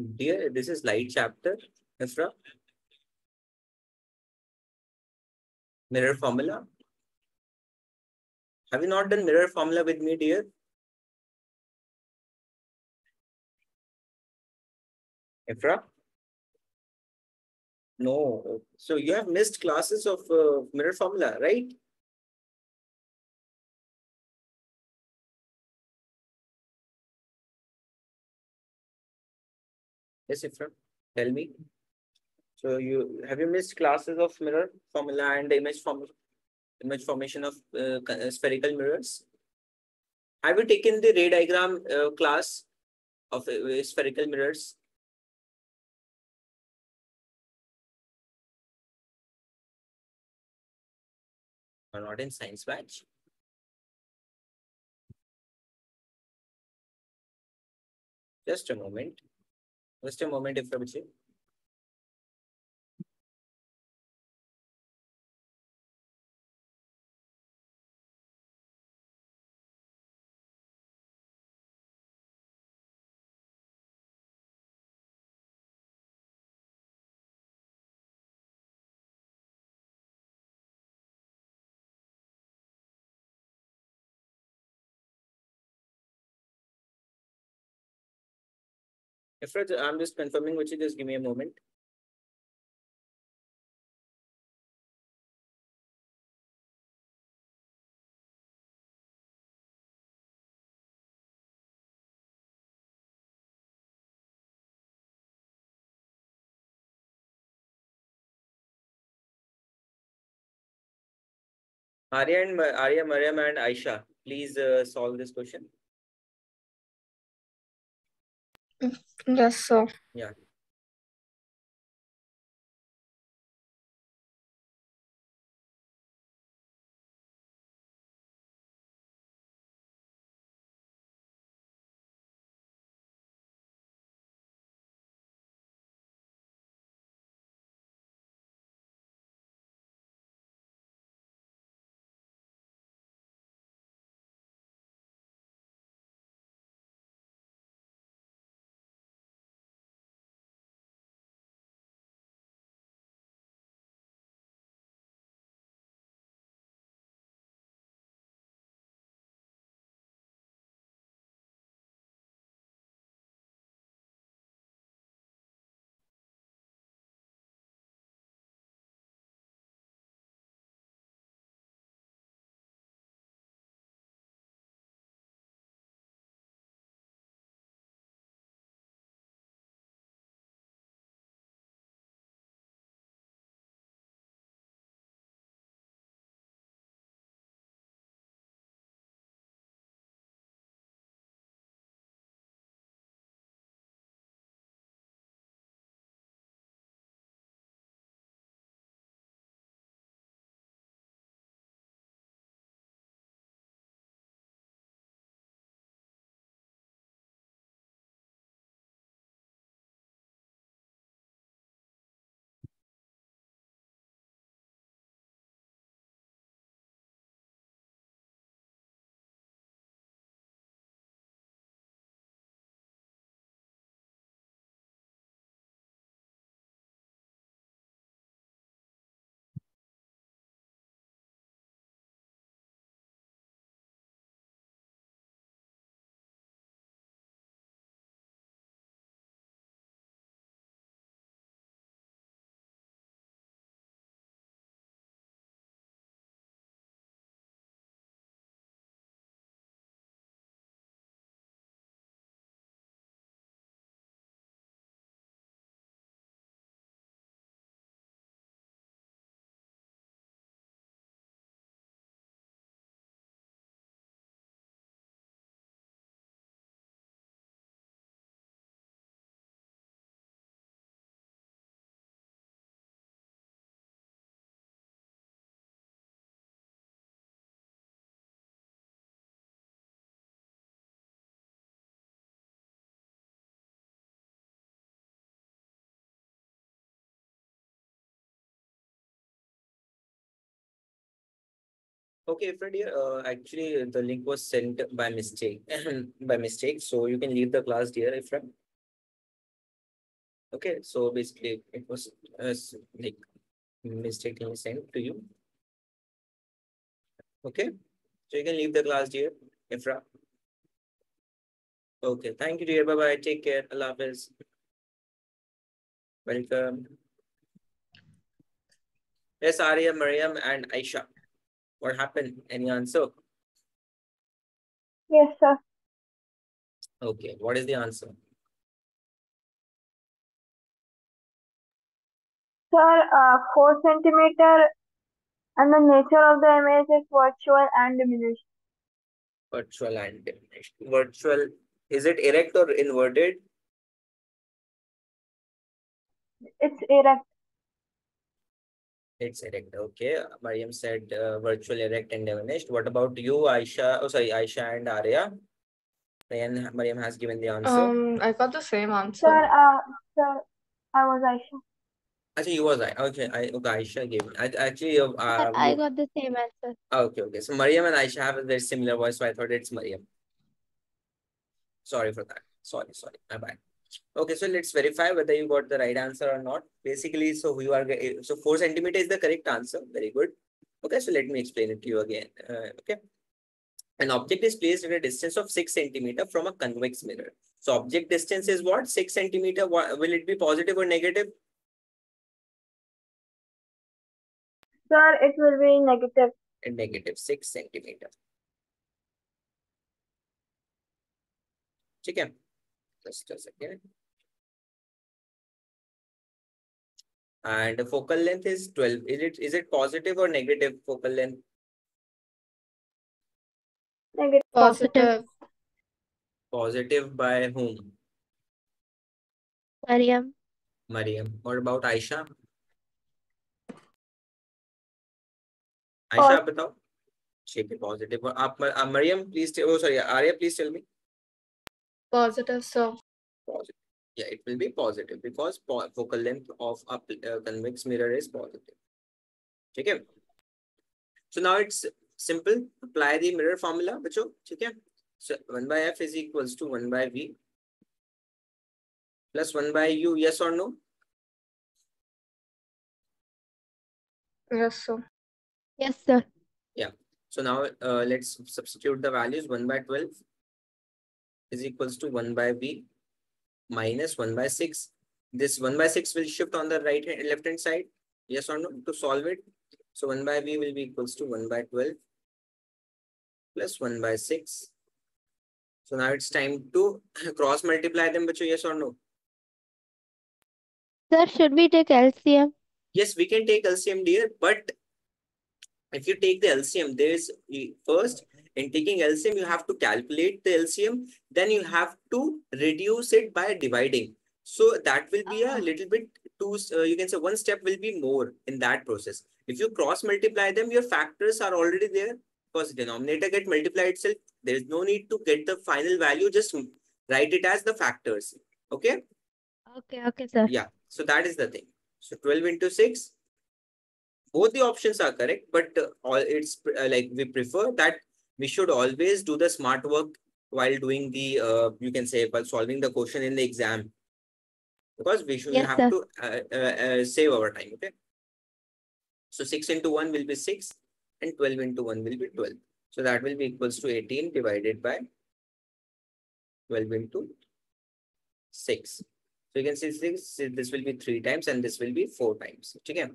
Dear, this is light chapter, Ifra. Mirror formula. Have you not done mirror formula with me, dear? Ifra? No. So you have missed classes of uh, mirror formula, right? Yes, Ifra. Tell me. So you have you missed classes of mirror formula and image form image formation of uh, spherical mirrors? Have you taken the ray diagram uh, class of uh, spherical mirrors? Or not in science batch? Just a moment. A moment, if Ifra Ifrat, I'm just confirming, which you just give me a moment. Arya and Arya, Mariam and Aisha, please uh, solve this question. Yes, sir. Yeah. Okay, Freddy, uh, actually the link was sent by mistake, by mistake. So you can leave the class, dear, Ifra. Okay, so basically it was uh, like mistakenly sent to you. Okay, so you can leave the class, dear. Ifra. Okay, thank you, dear. Bye bye. Take care. Allah Hafiz. Welcome. Yes, Arya, Mariam, and Aisha. What happened? Any answer? Yes, sir. Okay, what is the answer? Sir, uh, 4 centimeter and the nature of the image is virtual and diminished. Virtual and diminished. Virtual, is it erect or inverted? It's erect. It's erect. Okay. Mariam said uh, virtual erect and diminished. What about you, Aisha? Oh, sorry, Aisha and Arya. Mariam, Mariam has given the answer. Um, I got the same Sir, answer. uh, sir, I was Aisha. Actually, you was I. Okay, I okay, Aisha gave me. I, actually, uh, Sir, uh, I got the same answer. okay, okay. So Mariam and Aisha have a very similar voice, so I thought it's Mariam. Sorry for that. Sorry, sorry. My bad. Okay, so let's verify whether you got the right answer or not. Basically, so you are eh, so four centimeter is the correct answer. Very good. Okay, so let me explain it to you again. Uh, okay. An object is placed at a distance of 6 centimeter from a convex mirror. So object distance is what? 6 centimeter. Will it be positive or negative? Sir, it will be negative. negative 6 centimeter. Chicken. Just a second and the focal length is 12 is it is it positive or negative focal length Negative. Positive. positive by whom Mariam. mariam what about aisha aisha आप बताओ ठीक है positive आप uh, mariam please tell, oh sorry arya please tell me Positive, so Positive. Yeah, it will be positive because po focal length of a uh, convex mirror is positive. Okay. So now it's simple. Apply the mirror formula, bacho. Okay. So 1 by f is equals to 1 by v plus 1 by u. Yes or no? Yes, sir. Yes, sir. Yeah. So now uh, let's substitute the values 1 by 12 is equals to 1 by v minus 1 by 6 this 1 by 6 will shift on the right hand left hand side. Yes or no? To solve it. So 1 by v will be equals to 1 by 12 plus 1 by 6 so now it's time to cross multiply them bachcho yes or no? Sir, should we take LCM? yes we can take lcm dear but if you take the lcm there's first in taking lcm you have to calculate the lcm then you have to reduce it by dividing so that will be a Ah. little bit two uh, you can say one step will be more in that process if you cross multiply them your factors are already there because denominator get multiplied itself there is no need to get the final value just write it as the factors okay Okay, okay, sir. yeah, so that is the thing. So 12 into 6, both the options are correct, but uh, all it's uh, like we prefer that we should always do the smart work while doing the, uh, you can say, while solving the question in the exam. Because we should Yes, have sir. to uh, uh, uh, save our time, okay? So 6 into 1 will be 6 and 12 into 1 will be 12. So that will be equals to 18 divided by 12 into 6. So you can see this, this will be three times and this will be four times. Okay.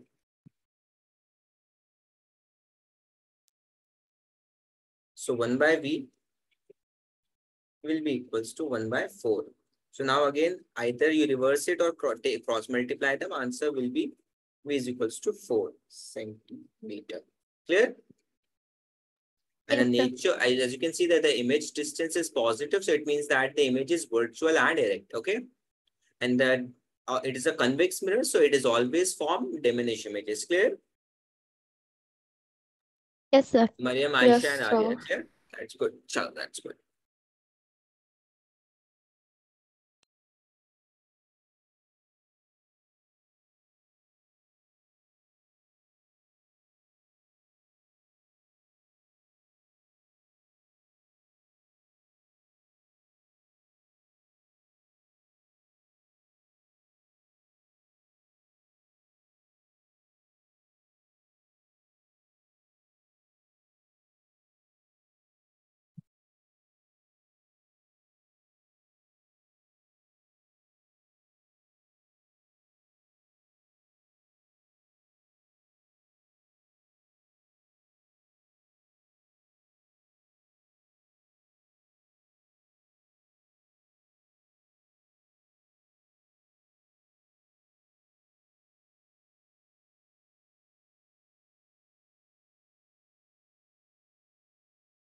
So one by V will be equals to one by four. So now again, either you reverse it or cross multiply them, answer will be V is equals to four centimeter. Clear? And the nature, as you can see that the image distance is positive, so it means that the image is virtual and erect, okay? And that uh, it is a convex mirror, so it is always form diminished images. Clear? Yes, sir. Mariam, Yes, Aisha, and Arya, clear? That's good. That's good.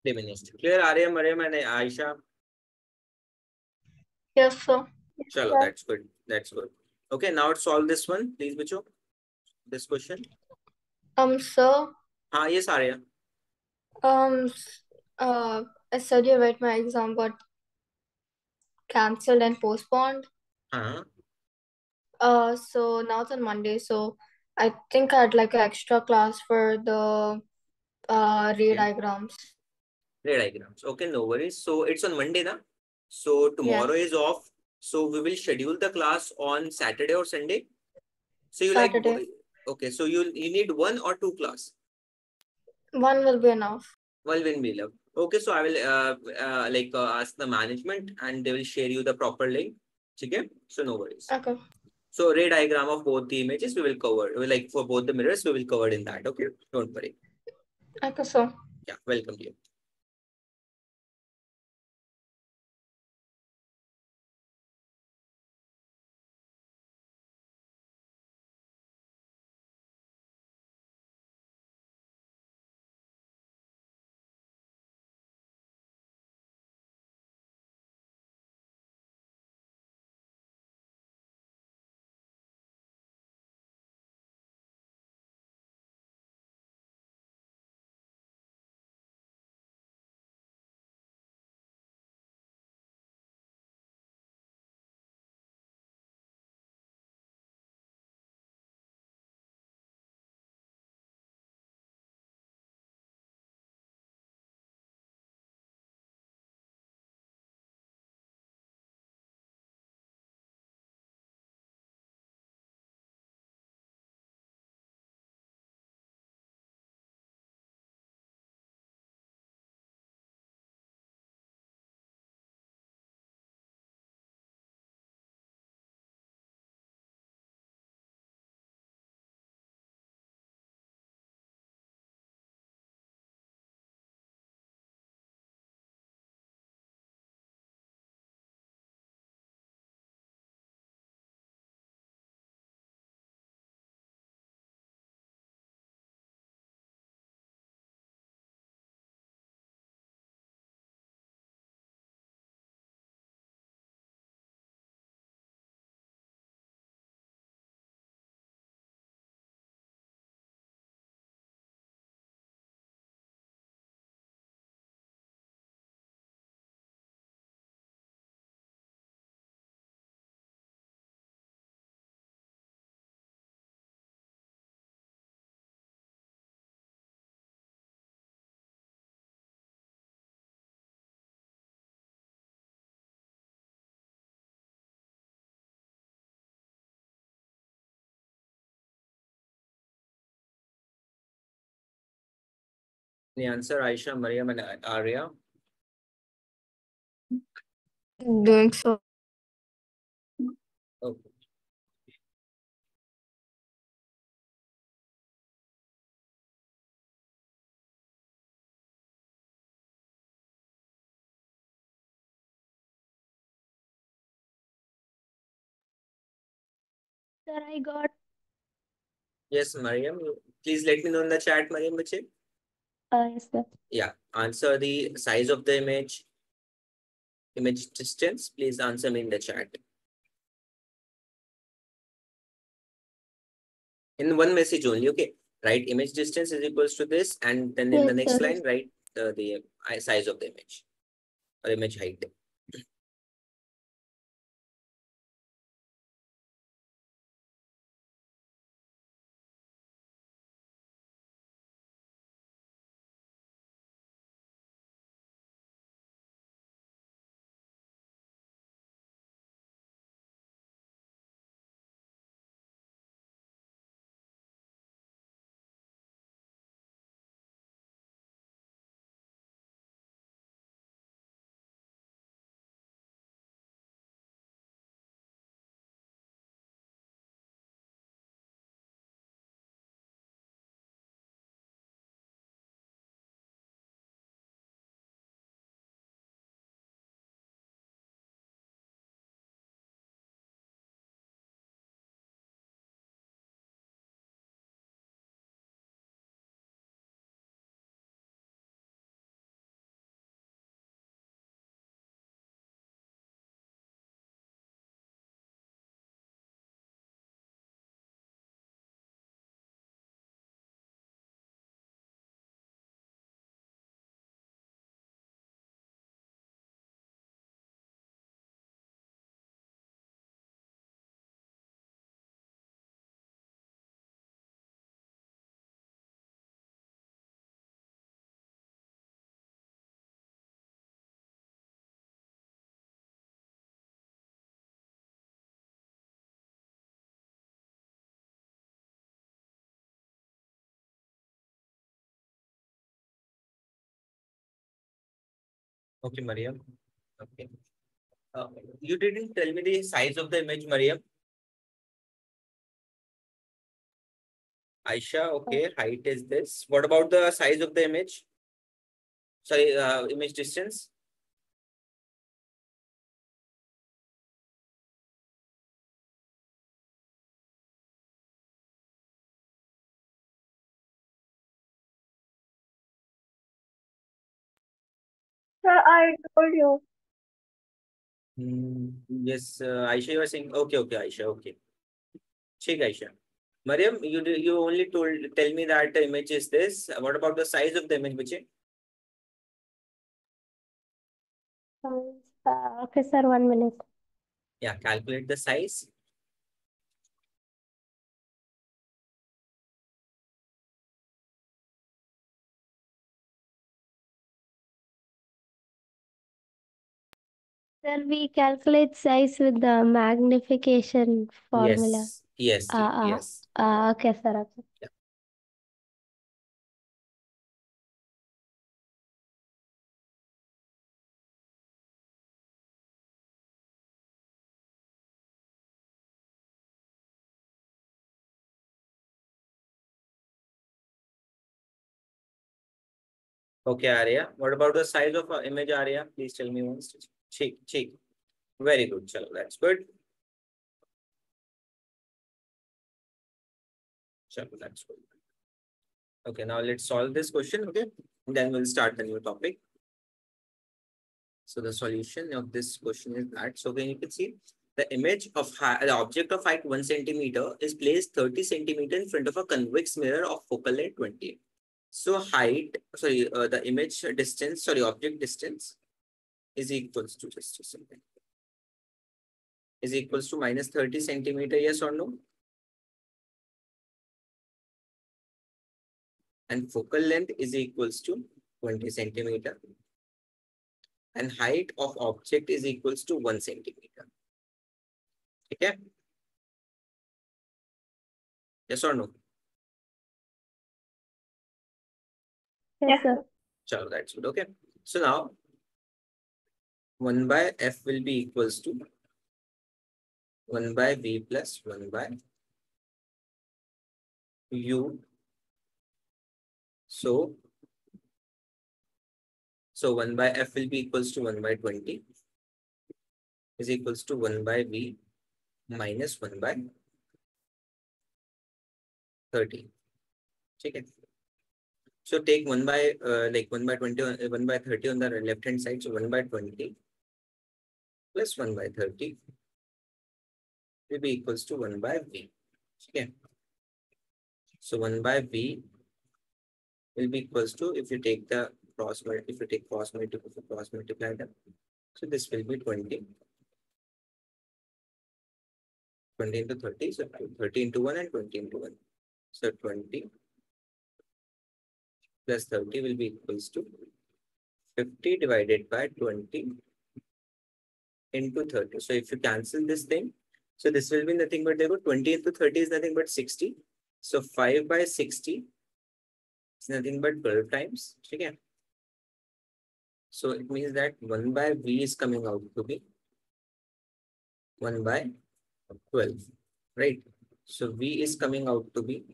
Diminished. Clear, Arya, Mariam, and Aisha? Yes, sir. Chalo, sir. that's good. That's good. Okay, now solve this one, please, Bicho. This question. Um, sir, Ah, yes, Arya. um, uh, I said you read my exam got cancelled and postponed. Uh-huh. Uh, so now it's on Monday, so I think I'd like an extra class for the uh ray Okay. diagrams. Ray diagrams. Okay, no worries. So it's on Monday, na? So tomorrow is off. So we will schedule the class on Saturday or Sunday. So you like, Saturday. okay, so you you need one or two class. One will be enough. Well, when we love. Okay, so I will uh, uh like uh, ask the management and they will share you the proper link. Okay, so no worries. Okay. So ray diagram of both the images we will cover. Like for both the mirrors we will cover in that. Okay, don't worry. Okay, so. Yeah, welcome to you. The answer Aisha, Mariam, and Arya. Doing so. Okay. Sir, I got Yes, Mariam. Please let me know in the chat, Mariam Bache. Uh yes, sir. Yeah, answer the size of the image, image distance. Please answer me in the chat. In one message only, okay? Right, image distance is equals to this, and then in the next sir. line, write uh, the uh, size of the image or image height. Okay, Mariam. Okay. Uh, you didn't tell me the size of the image, Mariam. Aisha, okay, height is this. What about the size of the image? Sorry, uh, image distance? I told you. Hmm, yes, uh, Aisha, you were saying, okay, okay, Aisha, okay. Check, Aisha. Mariam, you you only told tell me that the image is this. What about the size of the image, Bache? Uh, okay, sir, one minute. Yeah, calculate the size. Sir, we calculate size with the magnification formula. Yes, yes, Ah, ah. yes. Uh, okay, sir. Okay. Okay, Arya. What about the size of uh, image, Arya? Please tell me once. Check, check. Very good. Chalo, that's good. Chalo, that's good. Okay, now let's solve this question. Okay, then we'll start the new topic. So the solution of this question is that. So when you can see the image of the object of height one centimeter is placed 30 centimeter in front of a convex mirror of focal length 20. So height, sorry, uh, the image distance, sorry, object distance is equals to just a second. Is equals to minus 30 centimeter, yes or no? And focal length is equals to 20 centimeter. And height of object is equals to 1 centimeter. Okay? Yes or no? Yes, sir. That's good. Okay. So now 1 by f will be equals to 1 by v plus 1 by u. So, so 1 by f will be equals to 1 by 20 is equals to 1 by v minus 1 by 30. Okay. So take 1 by uh, like 1 by 20, uh, 1 by 30 on the left hand side. So 1 by 20 plus 1 by 30 will be equals to 1 by v. Okay. So 1 by v will be equals to if you take the cross if you take cross multiply if cross multiply them. So this will be 20. 20 into 30, so 30 into 1 and 20 into 1. So 20 plus 30 will be equals to 50 divided by 20 into 30. So if you cancel this thing, so this will be nothing but there 20 into 30 is nothing but 60. So 5 by 60 is nothing but 12 times. Okay. So it means that 1 by V is coming out to be 1 by 12, right? So V is coming out to be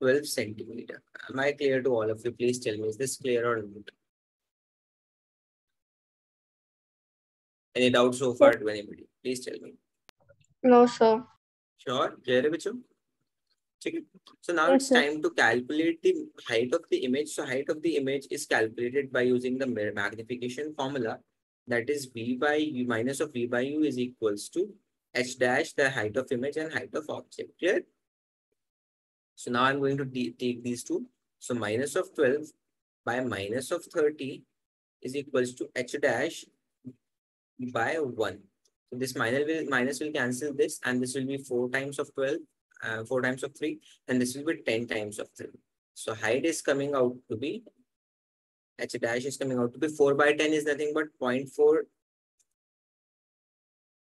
12 centimeter. Am I clear to all of you? Please tell me, is this clear or not? Any doubt so far to anybody? Please tell me. No, sir. Sure. Okay. So now yes, it's time sir. to calculate the height of the image. So height of the image is calculated by using the magnification formula. That is V by U minus of V by U is equals to H dash, the height of image and height of object. Clear? So now I'm going to take these two. So minus of 12 by minus of 30 is equals to H dash by 1. So this minus will, minus will cancel this and this will be 4 times of 12, uh, 4 times of 3 and this will be 10 times of 3. So height is coming out to be, H dash is coming out to be 4 by 10 is nothing but 0.4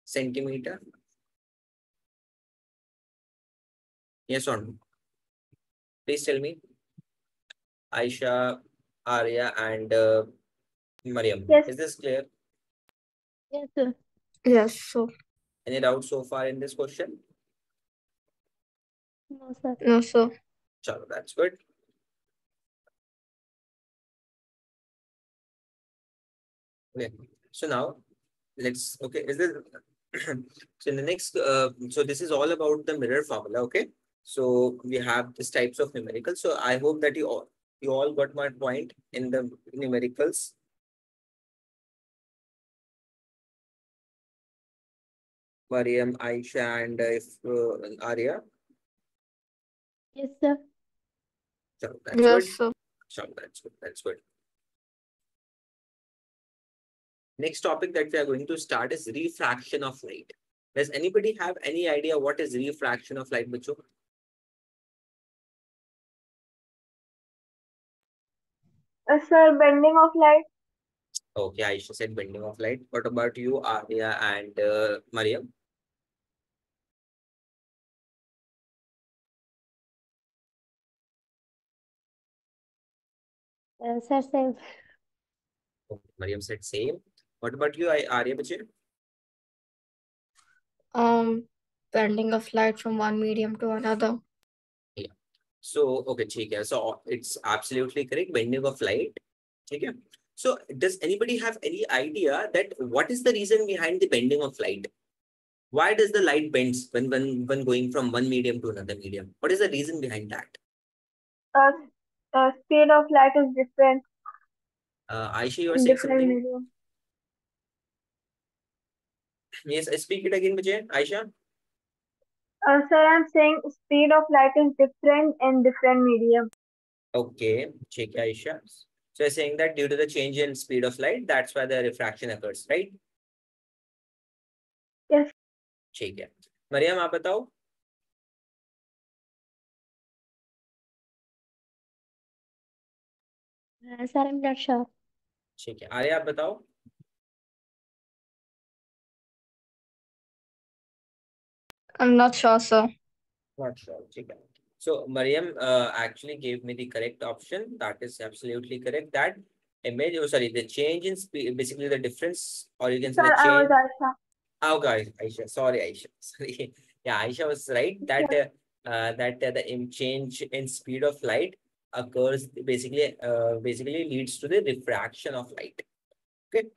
centimeter. Yes or no? Please tell me. Aisha, Arya and uh, Mariam, Yes. is this clear? Yes, sir. Yes, so Any doubts so far in this question? No, sir. no, sir. Chalo, that's good. Okay, so now let's, okay, is this, so in the next, uh, so this is all about the mirror formula, okay? So we have these types of numericals. So I hope that you all, you all got my point in the numericals. Mariam, Aisha, and uh, if uh, Arya. Yes, sir. Chalo, that's good. yes, so that's good. That's good. Next topic that we are going to start is refraction of light. Does anybody have any idea what is refraction of light, Bacho? Uh, sir, bending of light. Okay, Aisha said bending of light. What about you, Arya and uh, Mariam? Sir, same. Okay, Mariam said same. What about you, Arya Bajir? Um, bending of light from one medium to another. Yeah. So, okay, okay. So it's absolutely correct. Bending of light. Okay. So does anybody have any idea that what is the reason behind the bending of light? Why does the light bends when, when, when going from one medium to another medium? What is the reason behind that? Uh, uh, speed of light is different Uh, Aisha, you were in saying different something? medium. Yes, uh, speak it again, Vijay. Aisha. Uh, sir, I'm saying speed of light is different in different medium. Okay, ठीक है, Aisha. So you're saying that due to the change in speed of light, that's why the refraction occurs, right? Yes. ठीक है. Mariam, आप बताओ. Uh, sir, I'm not sure. ठीक है. आर्या, आप बताओ. I'm not sure, sir. Not sure. ठीक है. So Mariam uh, actually gave me the correct option. That is absolutely correct. That image, oh sorry, the change in speed, basically the difference, or you can say Sir, the I change. was Aisha. Oh, guys, Aisha. Sorry, Aisha. Sorry. Yeah, Aisha was right that uh, uh, that uh, the in change in speed of light occurs basically uh, basically leads to the refraction of light. Okay.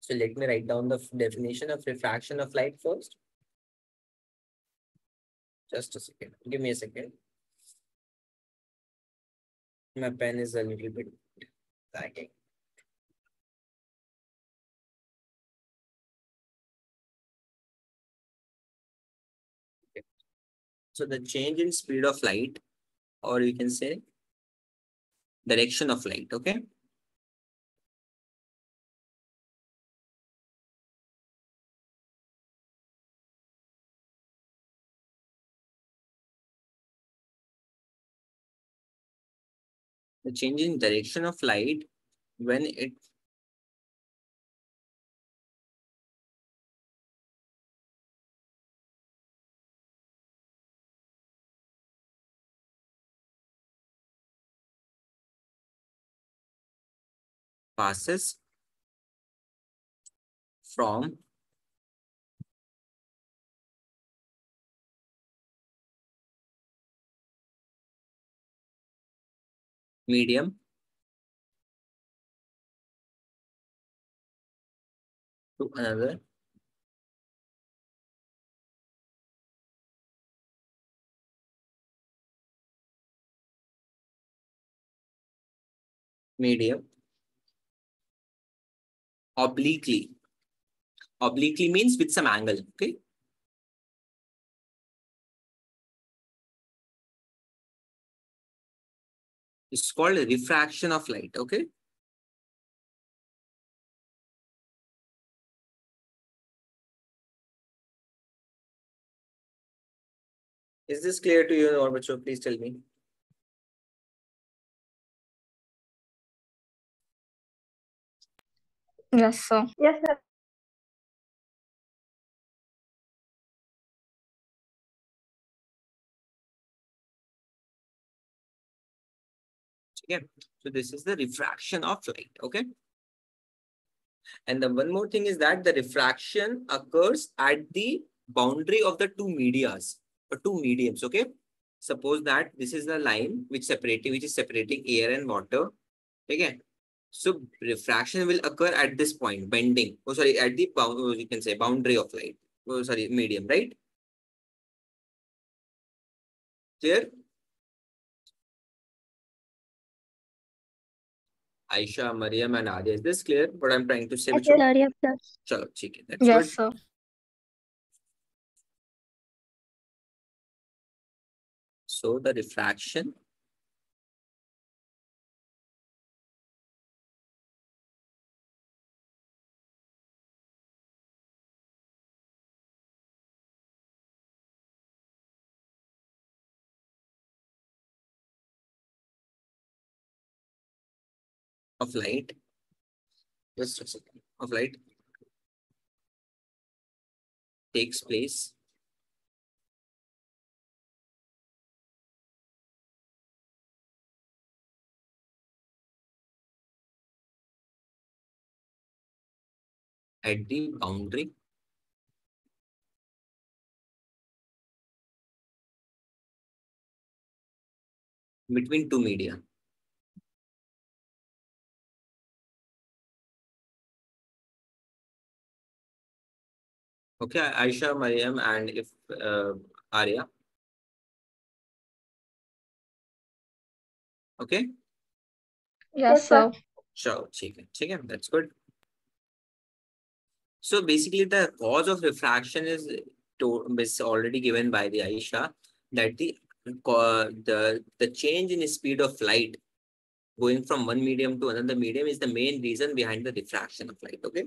So let me write down the definition of refraction of light first. Just a second. Give me a second. My pen is a little bit lagging. So the change in speed of light, or you can say direction of light, okay? The change in direction of light when it passes from medium to another medium obliquely. Obliquely means with some angle, okay? It's called a refraction of light, okay? Is this clear to you, or Bacho? Please tell me. Yes, sir. Yes, sir. Okay, so this is the refraction of light. Okay, And the one more thing is that the refraction occurs at the boundary of the two medias or two mediums. Okay. Suppose that this is the line which separating which is separating air and water. Okay. So refraction will occur at this point, bending. Oh, sorry, at the bound, oh, you can say boundary of light. Oh, sorry, medium, right? Clear? Aisha, Mariam, and Adia. Is this clear? What I'm trying to say? Yes, Bichu? Sir. Chalo, hai, that's Yes, good. sir. So the refraction of light, just a second, of light takes place at the boundary between two media. Okay, Aisha, Mariam, and if uh, Arya. Okay, Yes, Yes, sir. sir. sure, chicken, chicken, that's good. So basically, the cause of refraction is to, is already given by the Aisha that the co- the the change in speed of light going from one medium to another medium is the main reason behind the refraction of light. Okay.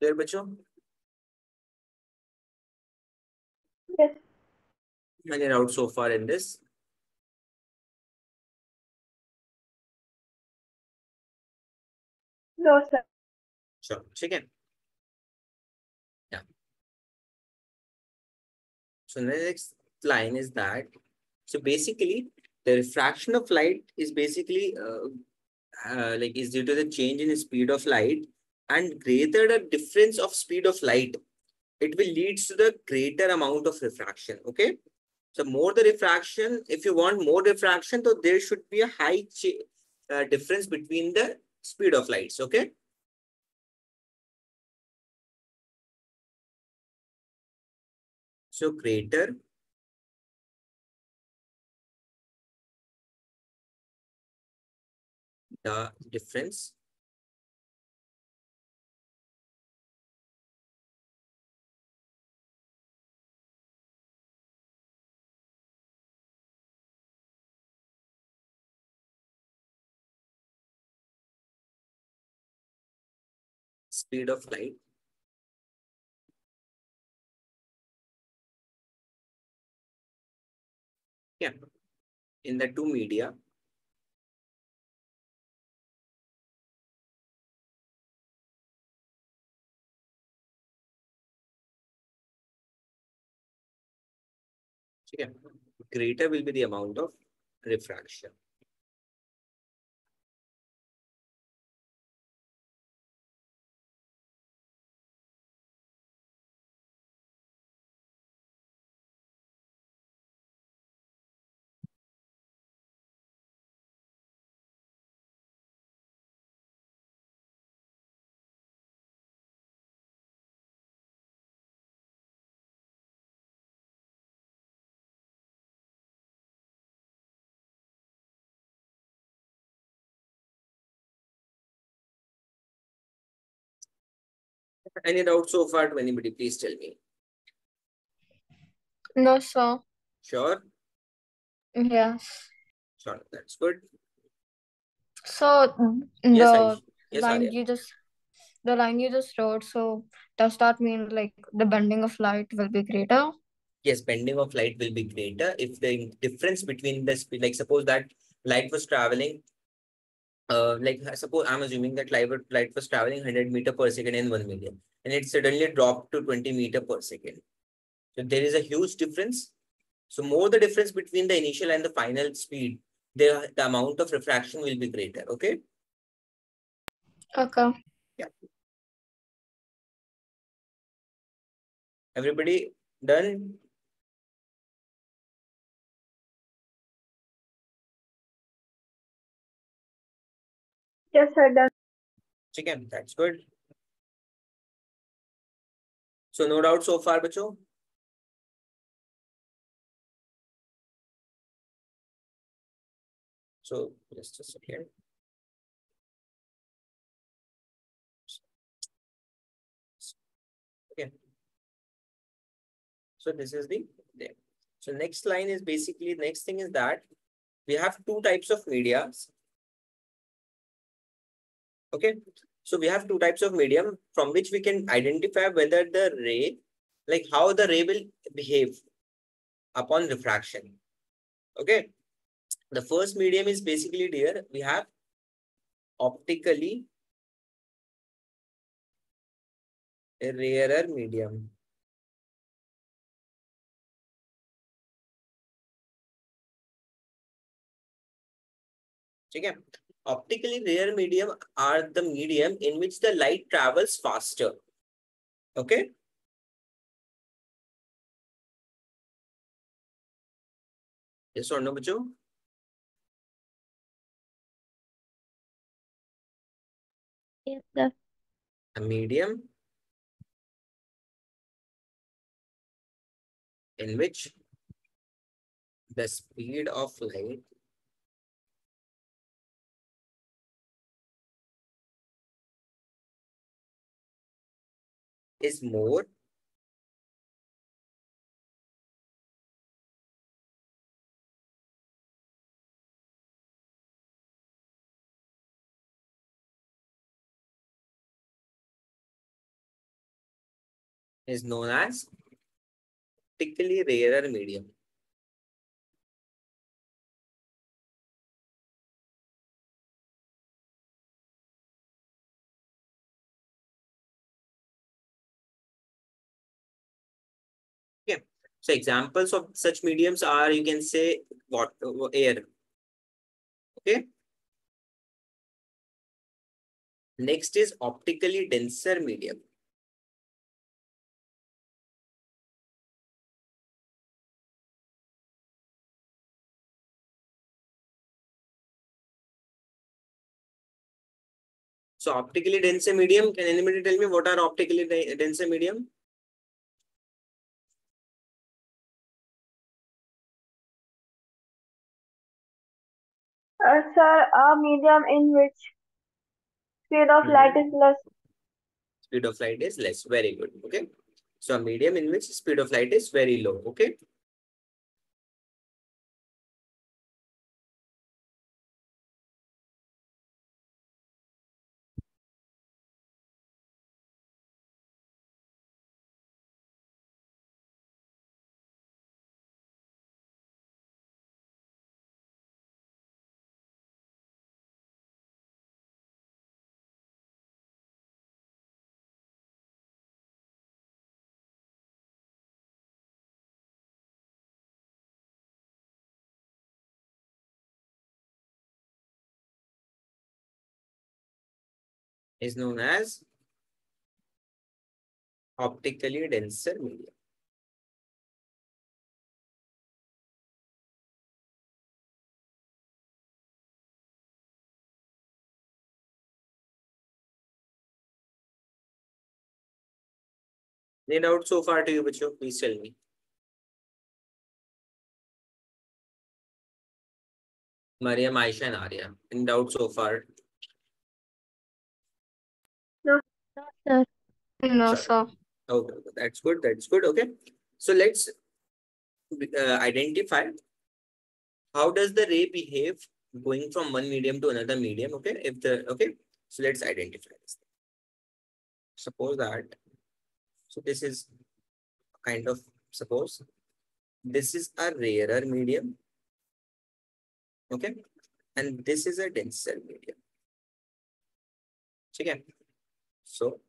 Clear, बच्चों? Yes. Any doubt so far in this? No, sir. Sure, chicken. Yeah. So the next line is that, so basically the refraction of light is basically uh, uh, like is due to the change in the speed of light and greater the difference of speed of light, it will leads to the greater amount of refraction. Okay. So more the refraction, if you want more refraction, so there should be a high uh, difference between the speed of lights. Okay. So greater the difference speed of light. Yeah, in the two media, yeah, greater will be the amount of refraction. Any doubt so far to anybody? Please tell me. No, sir. Sure, Yes. sure, that's good. So the Aish. Yes, line Arya. you just the line you just wrote, so does that mean like the bending of light will be greater? Yes, bending of light will be greater if the difference between the speed, like suppose that light was traveling, uh, like I suppose I'm assuming that light, light was traveling 100 meter per second in one medium, and it suddenly dropped to 20 meter per second. So there is a huge difference. So more the difference between the initial and the final speed, the, the amount of refraction will be greater. Okay. Okay. Everybody done? Yes, sir. Done. Chicken, that's good. So no doubt so far, bacho. So just a second. Okay. So this is the there. So next line is basically next thing is that we have two types of medias. Okay, so we have two types of medium from which we can identify whether the ray, like how the ray will behave upon refraction. Okay, the first medium is basically dear, we have optically a rarer medium. Okay. Optically rare medium are the medium in which the light travels faster. Okay. Yes or no, Bacho? Yes, sir. A medium in which the speed of light is more is known as optically rarer medium. So examples of such mediums are you can say what air. Okay. Next is optically denser medium. So optically denser medium, can anybody tell me what are optically de- denser medium? Uh, sir, a medium in which speed of light is less. Speed of light is less. Very good. Okay. So a medium in which speed of light is very low. Okay. Is known as optically denser medium. Any doubt so far to you, Bacho? Please tell me. Mariam, Aisha, and Arya. In doubt so far? Sir, No, Sure. sir. Okay, okay, that's good. That's good. Okay. So let's uh, identify how does the ray behave going from one medium to another medium. Okay. If the okay, so let's identify this. Suppose that. So this is kind of suppose this is a rarer medium. Okay. And this is a denser medium. Okay. So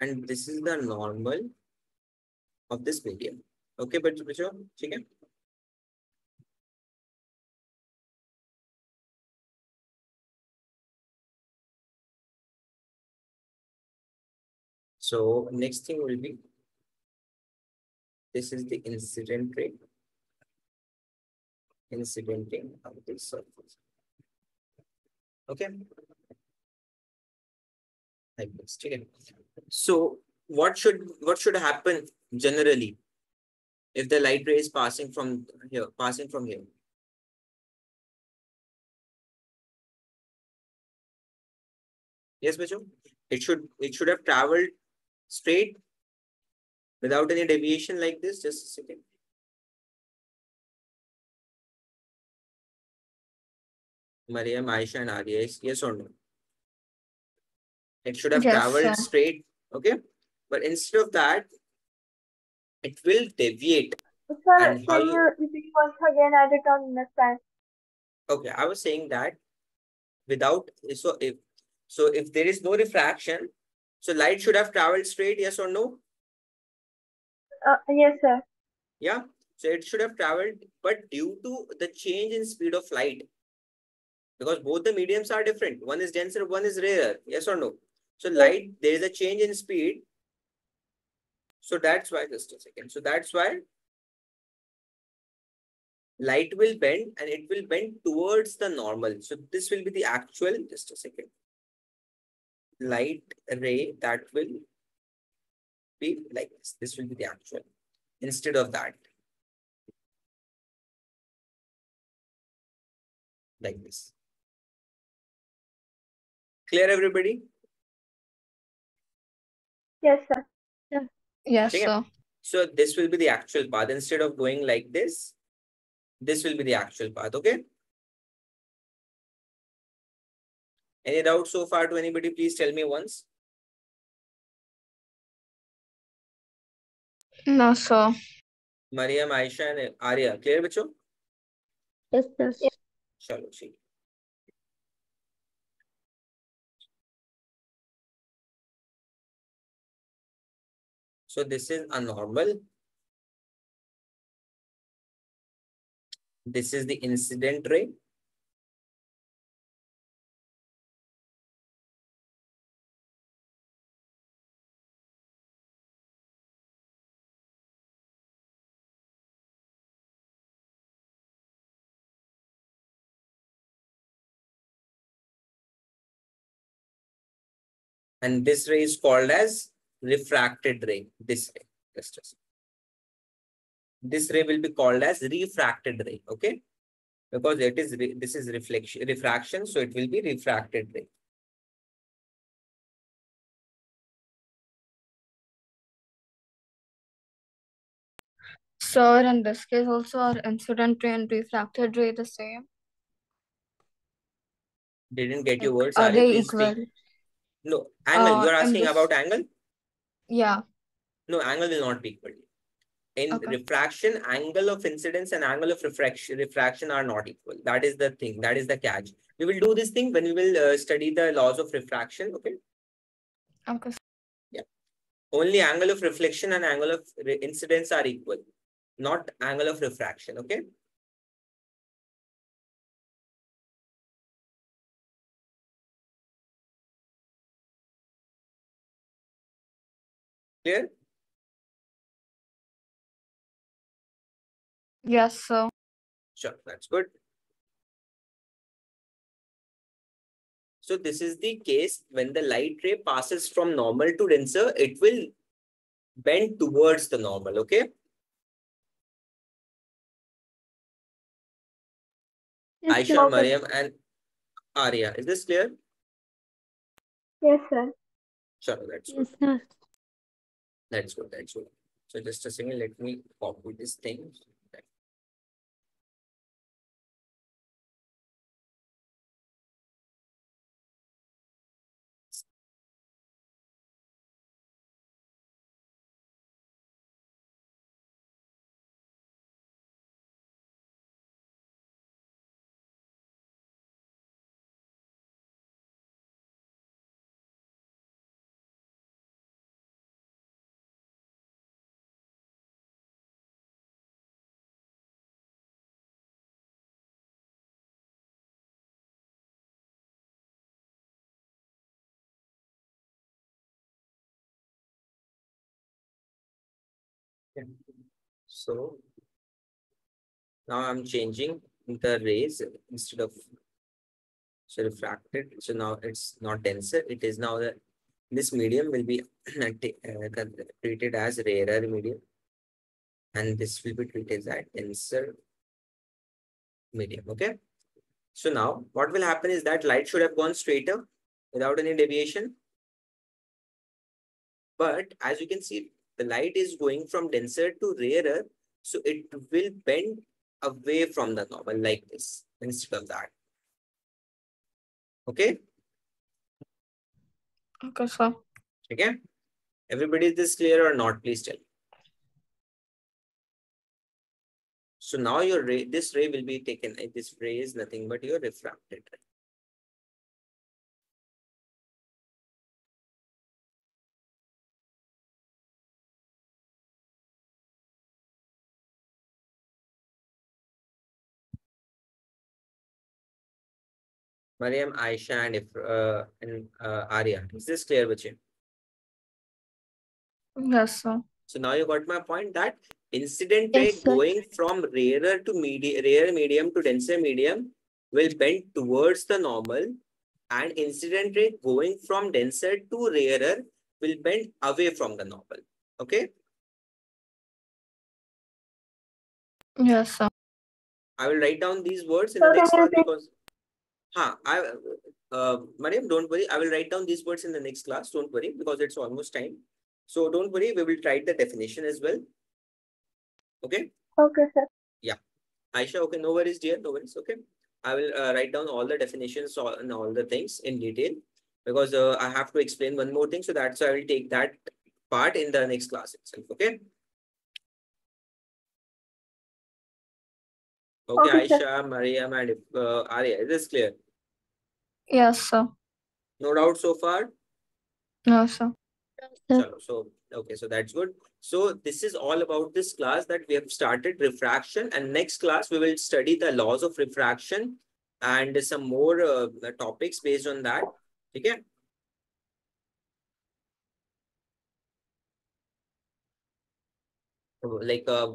and this is the normal of this medium. Okay, but Prachur, So next thing will be, this is the incident ray, incidenting of the surface. Okay okay so what should what should happen generally if the light ray is passing from here passing from here yes Bacho? it should it should have traveled straight without any deviation like this just a second Mariam, Aisha, and Arya, yes or no? It should have Yes, traveled sir. straight, okay? But instead of that, it will deviate. Sir, And how can you- you repeat once again? I did not understand. Okay, I was saying that without so if so if there is no refraction, so light should have traveled straight, yes or no? Uh, yes, sir. Yeah, so it should have traveled, but due to the change in speed of light, because both the mediums are different, one is denser, one is rarer, yes or no? So light, there is a change in speed. So that's why, just a second. So that's why light will bend and it will bend towards the normal. So this will be the actual, just a second. Light ray that will be like this. This will be the actual instead of that. Like this. Clear, everybody? Yes, sir. Yeah. Yes, okay. sir. So this will be the actual path. Instead of going like this, this will be the actual path, okay? Any doubt so far to anybody? Please tell me once. No, sir. Mariam, Aisha and Arya. Clear, bacho? Yes, sir. Yes. Chalo, see. So this is a normal. This is the incident ray. And this ray is called as refracted ray. This ray. Just a second. This ray will be called as refracted ray. Okay. Because it is this is reflection refraction, so it will be refracted ray. Sir, in this case also are incident ray and refracted ray the same? Didn't get your words. are Arya, they please speak. No, angle. Uh, You're asking this- about angle? Yeah. No, angle will not be equal. In Okay. refraction, angle of incidence and angle of refraction refraction are not equal. That is the thing. That is the catch. We will do this thing when we will uh, study the laws of refraction. Okay. Okay. Yeah. Only angle of reflection and angle of re- incidence are equal, not angle of refraction. Okay. Clear? Yes, sir. Sure, that's good. So this is the case when the light ray passes from normal to denser, it will bend towards the normal, okay? Yes, Aisha, sir. Mariam, and Arya. Is this clear? Yes, sir. Sure, that's good. Yes, sir. That's good. That's good. So just a second, let me copy this thing. So now I'm changing the rays instead of so refracted. So now it's not denser. It is now the this medium will be uh, treated as rarer medium, and this will be treated as denser medium. Okay. So now what will happen is that light should have gone straighter without any deviation. But as you can see, the light is going from denser to rarer, so it will bend away from the normal like this instead of that. Okay, Okay, sir. okay. Everybody is this clear or not? Please tell. So now your ray, this ray will be taken. This ray is nothing but your refracted ray. Mariam, Aisha, and if uh, and uh, Arya. Is this clear with you? Yes, sir. So now you got my point that incident Yes, sir. going from rarer to medium, rare medium to denser medium will bend towards the normal and incident ray going from denser to rarer will bend away from the normal. Okay. Yes, sir. I will write down these words in the next class because huh, I uh Mariam, don't worry. I will write down these words in the next class. Don't worry because it's almost time. So don't worry, we will write the definition as well. Okay. Okay, sir. Yeah. Aisha, okay, no worries, dear, no worries, okay. I will uh, write down all the definitions all, and all the things in detail because uh, I have to explain one more thing. So that's why I will take that part in the next class itself, okay? Okay, Okay, sir. Aisha, Mariam, and uh, Arya, is this clear? Yes, sir. No doubt so far? No, sir. Sir. Chalo, So, okay, so that's good. So this is all about this class that we have started refraction and next class we will study the laws of refraction and some more uh, topics based on that. Okay. Like uh,